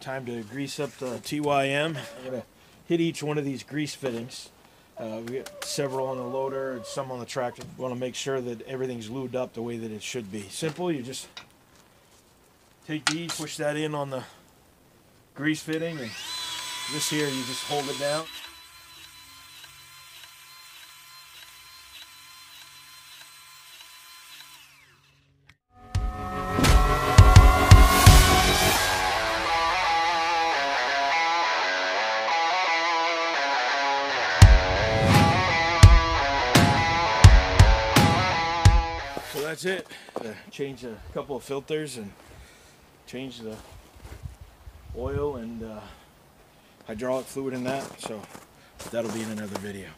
time to grease up the TYM. I'm gonna hit each one of these grease fittings. Uh, we got several on the loader and some on the tractor. We want to make sure that everything's lubed up the way that it should be. Simple. You just take these, push that in on the grease fitting, and this here you just hold it down. That's it. Uh, change a couple of filters and change the oil and uh, hydraulic fluid in that. So that'll be in another video.